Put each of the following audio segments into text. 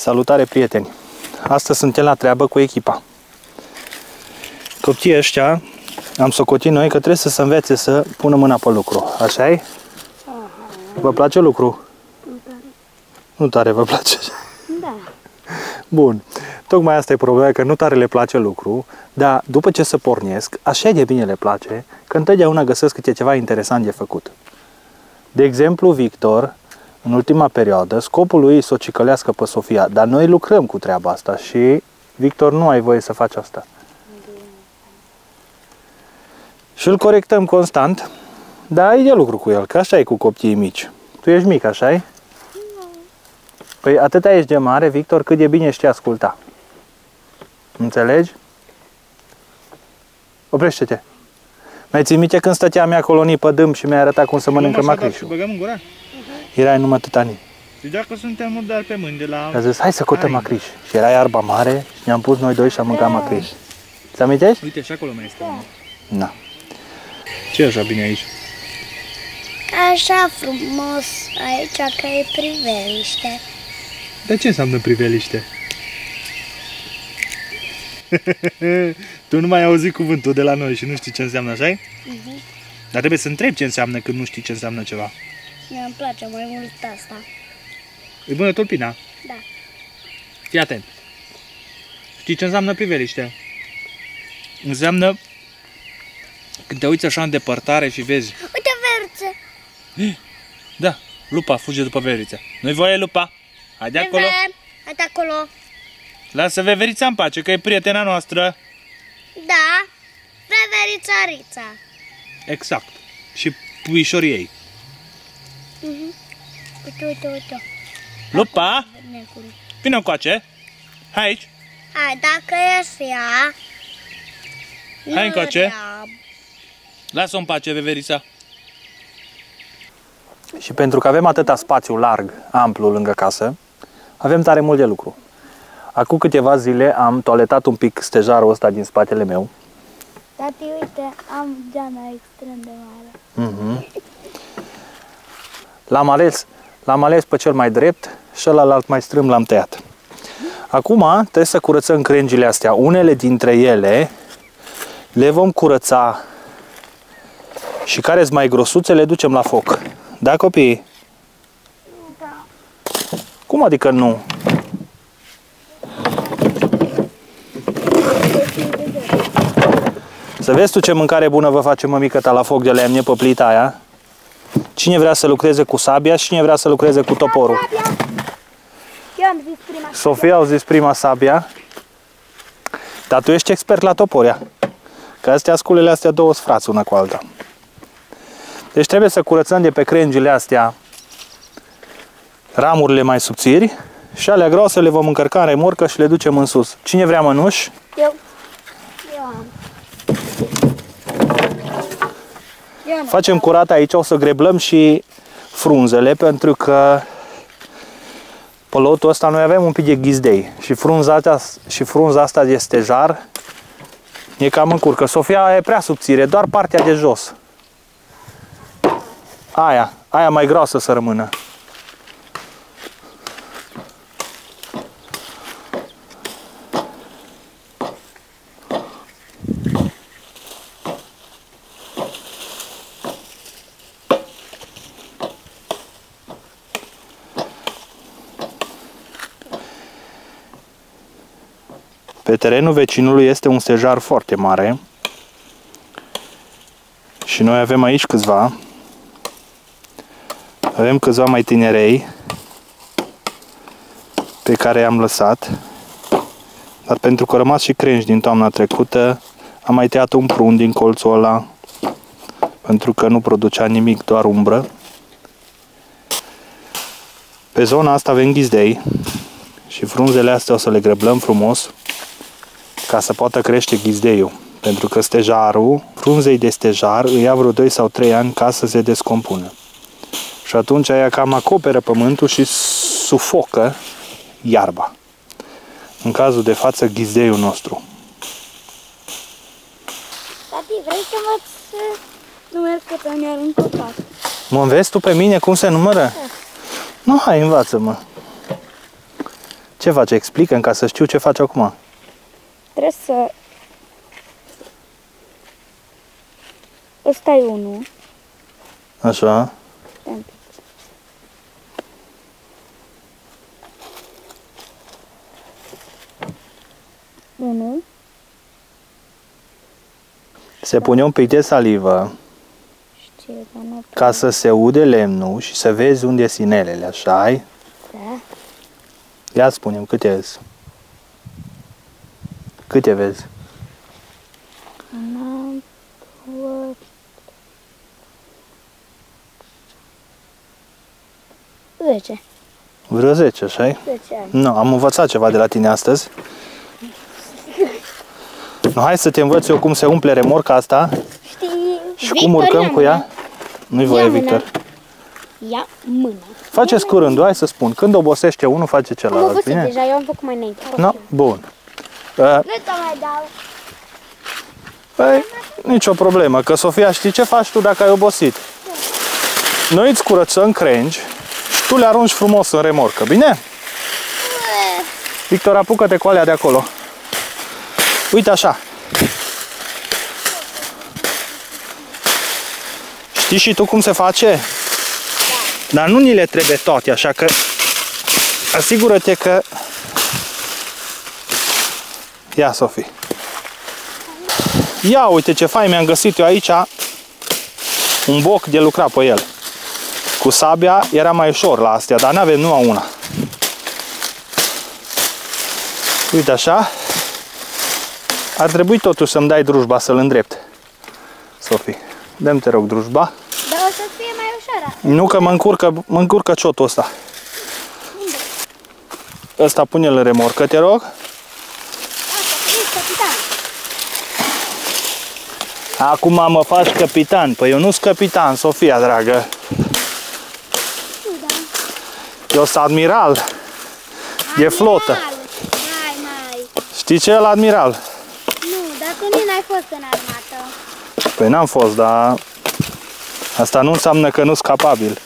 Salutare prieteni! Astăzi suntem la treabă cu echipa. Copiii ăștia am socotit noi că trebuie să se învețe să pună mâna pe lucru. așa e? Vă place lucru? Nu tare vă place? Da. Bun. Tocmai asta e problema, că nu tare le place lucru, dar după ce se pornesc, așa de bine le place, că întotdeauna găsesc câte ceva interesant de făcut. De exemplu, Victor, în ultima perioadă, scopul lui e să o cicălească pe Sofia, dar noi lucrăm cu treaba asta și, Victor, nu ai voie să faci asta. Și îl corectăm constant, dar e de lucru cu el, că așa e cu copiii mici. Tu ești mic, așa e? Păi atâta ești de mare, Victor, cât de bine știi asculta. Înțelegi? Oprește-te. Mai ții minte când stăteam mea colonii pe dâm și mi-a arătat cum să mănâncă macrișul? Băgăm în gura? Erai numai tătanii. Și dacă suntem murdari pe mâini de la... A zis, hai să cotăm Hai. macriș. Și era iarba mare și ne-am pus noi doi și am mâncat macriș. Ți amintești? Uite, și acolo mai este unul. Da. Ce e așa bine aici? Așa frumos aici că e priveliște. Dar ce înseamnă priveliște? tu nu mai ai auzit cuvântul de la noi și nu știi ce înseamnă, așa Mhm. Dar trebuie să întrebi ce înseamnă când nu știi ce înseamnă ceva. Mie îmi place mai mult asta. E bună tulpina? Da. Fii atent. Știi ce înseamnă priveliște? Înseamnă când te uiți așa în depărtare și vezi Uite verțe! Da, lupa fuge după veverița. Nu-i voie lupa. Hai de acolo. Veve, Hai de acolo. Lasă veverița în pace, că e prietena noastră. Da. Veverița Rița. Exact. Și puișorii ei. Uite, uite, uite. Lupa, Necul. vină încoace. Hai aici. Hai, dacă e ea... Hai nu încoace. vrea. Lasă-o în pace, veverița. Și pentru că avem atâta spațiu larg, amplu lângă casă, avem tare mult de lucru. Acum câteva zile am toaletat un pic stejarul ăsta din spatele meu. Tati, uite, am geana extrem de mare. Mhm. L-am ales, l-am ales pe cel mai drept și ălalt mai strâm l-am tăiat. Acum trebuie să curățăm crengile astea. Unele dintre ele le vom curăța și care sunt mai grosuțe le ducem la foc. Da, copii? Da. Cum adică nu? Să vezi tu ce mâncare bună vă face mămică ta la foc de lemne pe plita aia? Cine vrea să lucreze cu sabia și cine vrea să lucreze cu toporul? Eu am zis prima. Sofia au zis prima sabia. Dar tu ești expert la toporia. Că astea sculele astea două sunt frați una cu alta. Deci trebuie să curățăm de pe crengile astea ramurile mai subțiri și alea groase le vom încărca în remorcă și le ducem în sus. Cine vrea mănuș? Eu. Eu am. Eu am. Facem curat aici, o să greblăm și frunzele pentru că pe lotul ăsta noi avem un pic de ghizdei și frunza, asta, și frunza asta de stejar e cam în curcă. Sofia e prea subțire, doar partea de jos. Aia, aia mai groasă să rămână. Pe terenul vecinului este un stejar foarte mare și noi avem aici câțiva. Avem câțiva mai tinerei pe care i-am lăsat. Dar pentru că au rămas și crengi din toamna trecută, am mai tăiat un prun din colțul ăla pentru că nu producea nimic, doar umbră. Pe zona asta avem ghizdei și frunzele astea o să le greblăm frumos ca să poată crește ghizdeiul. Pentru că stejarul, frunzei de stejar, îi ia vreo 2 sau 3 ani ca să se descompună. Și atunci aia cam acoperă pământul și sufocă iarba. În cazul de față, ghizdeiul nostru. Tati, vrei să învăț să numeri cătăniar în copac? Mă înveți tu pe mine cum se numără? Nu, hai, învață-mă. Ce faci? explică ca să știu ce faci acum. Trebuie să... Ăsta e unul. Așa. Stai un pic. Unu. Se pune un pic de salivă Știu, dar nu ca să se ude lemnul și să vezi unde sunt inelele, așa ai? Da. Ia spune-mi câte vezi. Câte vezi? Una, două... Zece. Vreo 10, așa Zece ani. Nu, am învățat ceva de la tine astăzi. Nu, hai să te învăț eu cum se umple remorca asta Știi? și cum urcăm cu ea. Nu-i voie, Ia mâna. Victor. Ia mâna. Faceți curând, hai să spun. Când obosește unul, face Am celălalt. obosit Bine? deja, eu am făcut mai înainte. No, bun. Uh, Nu te mai dau. Păi, nicio problemă, că Sofia știi ce faci tu dacă ai obosit? Noi îți curățăm crengi și tu le arunci frumos în remorcă, bine? Victor, apucă-te cu alea de acolo. Uite așa. Știi și tu cum se face? Dar nu ni le trebuie toate, așa că asigură-te că... Ia, Sofie. Ia uite ce fain mi-am găsit eu aici un boc de lucra pe el. Cu sabia era mai ușor la astea, dar n-avem numai una. Uite așa. Ar trebui totuși să-mi dai drujba să-l îndrept. Sofie, dăm te rog drujba. Dar o să fie mai ușoară. Nu că mă încurcă, mă încurcă ciotul ăsta. Ăsta pune-l în remorcă, te rog. Asta, ești capitan. Acum mă faci capitan. Păi eu nu sunt capitan, Sofia, dragă. Nu, da. Eu sunt admiral de flotă. Mai, mai. Știi ce e la admiral? Nu, dar tu nici n-ai fost în armată. Păi n-am fost, dar asta nu înseamnă că nu sunt capabil.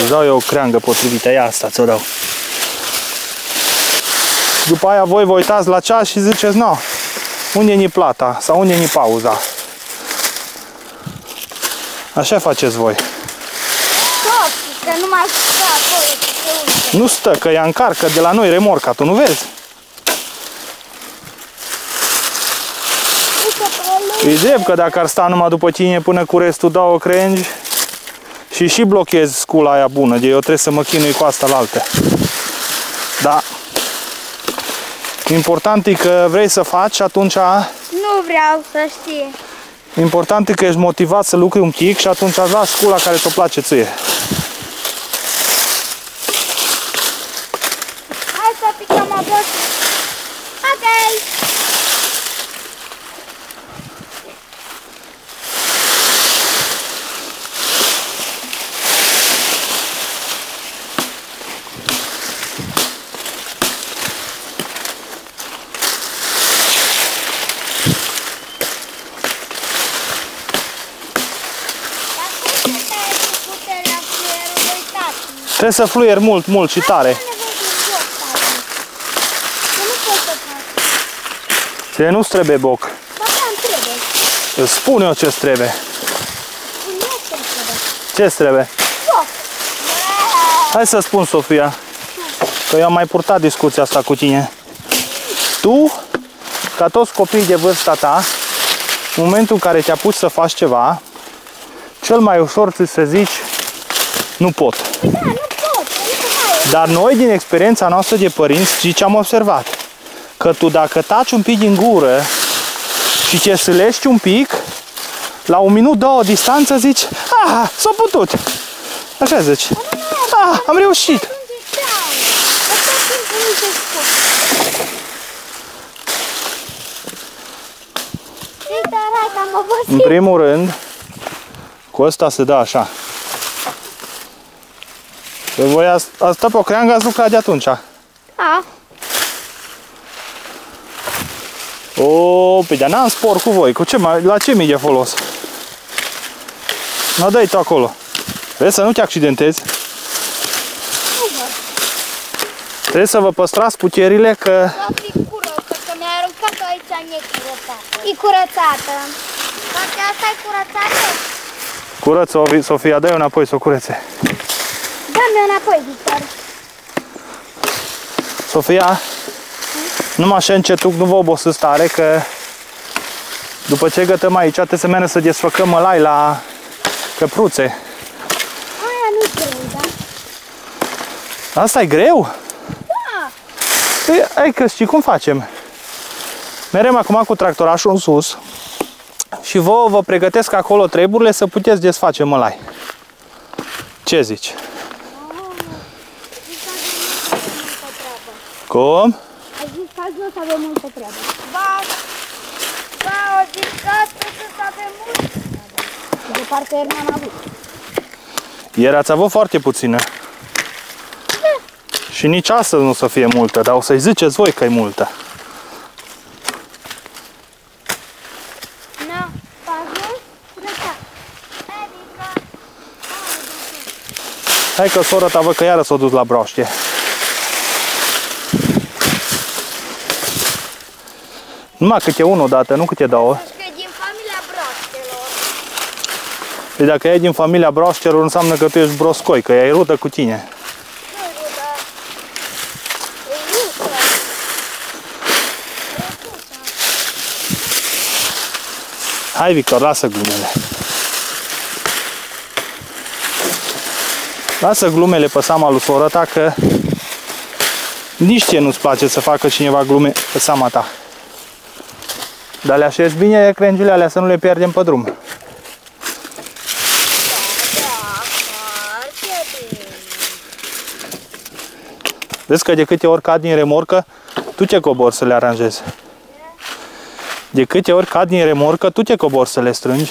Îți dau eu o creangă potrivită, ia asta ți-o dau. După aia voi vă uitați la ceas și ziceți, no, unde ni plata sau unde ni pauza. Așa faceți voi. Tot, că nu mai stă acolo să se uite. Nu stă, că ea încarcă de la noi remorca, tu nu vezi? Uite pe lui. E drept că dacă ar sta numai după tine până cu restul dau o crengi și și blochez scula aia bună, de eu trebuie să mă chinui cu asta la alte. Da. Important e că vrei să faci și atunci Nu vreau să știe. important e că ești motivat să lucri un pic și atunci îți lași scula care te place ție. Hai să picăm obos. Ok. Dar cum să tai cu puterea fluierului, tati? Trebuie să fluier mult, mult și tare. Am nevoie de un joc, tati. Eu nu pot să fac. Ție nu-ți trebuie boc. Ba da, îmi trebuie. Îți spun eu ce-ți trebuie. Nu ce-mi trebuie. Ce-ți trebuie? Joc. Hai să spun, Sofia, că eu am mai purtat discuția asta cu tine. Tu, ca toți copiii de vârsta ta, în momentul în care te apuci să faci ceva, cel mai ușor ți să zici, nu pot. Păi da, nu pot. Nu mai Dar noi, din experiența noastră de părinți, știi ce am observat? Că tu dacă taci un pic din gură și te sâlești un pic, la un minut, două distanță zici, ah, s-a putut. Așa zici. Ah, am reușit. Ajunge down. Dar tot timpul nu se scot. Uite, arată, am În obosit. primul rând, cu ăsta se dă așa. Că voi ați, ați stat pe o creangă, ați lucrat de atunci. Da. O, păi dar n-am spor cu voi. Cu ce, mai- la ce mi de folos? Nu dai tu acolo. Vezi să nu te accidentezi. Nu văd. Trebuie să vă păstrați puterile că Va fi curăță, că mi-a aruncat aici necurățată. E curățată. Poate asta e curățată? curăță, Sofia, dă-i înapoi să o curețe. Dă-mi înapoi, Victor. Sofia, numai așa încetuc, nu vă obosiți tare că după ce gătăm aici, trebuie să mergem să desfăcăm mălai la căpruțe. Aia nu greu, da? Asta e greu? Da. Păi, hai că știi cum facem. Merem acum cu tractorașul în sus și vă vă pregătesc acolo treburile să puteți desface mălai. Ce zici? Cum? Ai zis că azi nu o să avem multă treabă. Ba, ba, o zis că astăzi o să avem multă treabă. De parcă ieri n-am avut. Ieri ați avut foarte puțină. Și nici astăzi nu o să fie multă, dar o să-i ziceți voi că e multă. Na, pazul, răța. Adică, Hai că sora ta văd că iară s-a dus la broaștie. Numai câte unul dată, nu câte două. că e din familia broastelor. Păi dacă e din familia broaștelor, înseamnă că tu ești broscoi, că ea e rudă cu tine. Nu e rudă. E rudă. Hai, Victor, lasă glumele. Lasă glumele pe seama lui sora ta că nici ție nu-ți place să facă cineva glume pe seama ta. Dar le așezi bine crengile alea să nu le pierdem pe drum. Da, foarte bine. Vezi că de câte ori cad din remorcă, tu te cobori să le aranjezi. De câte ori cad din remorcă, tu te cobori să le strângi.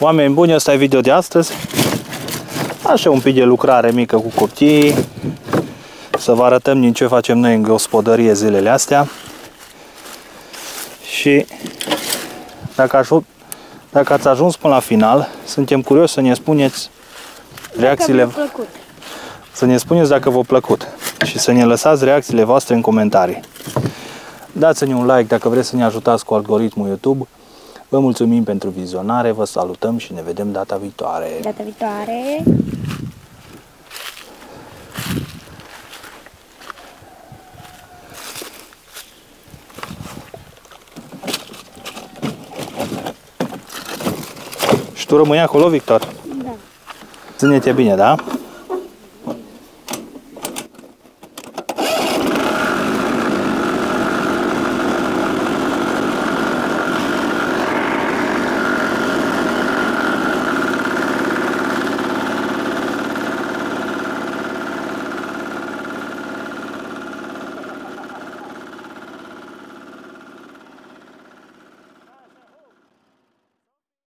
Oameni buni, ăsta e video de astăzi. Așa un pic de lucrare mică cu copiii. Să vă arătăm din ce facem noi în gospodărie zilele astea. Și dacă, aju- dacă ați ajuns până la final, suntem curioși să ne spuneți reacțiile, Dacă v-a plăcut. să ne spuneți dacă v-a plăcut și să ne lăsați reacțiile voastre în comentarii. Dați-ne un like dacă vreți să ne ajutați cu algoritmul YouTube. Vă mulțumim pentru vizionare, vă salutăm și ne vedem data viitoare. Data viitoare. Și tu rămâi acolo, Victor? Da. Ține-te bine, da?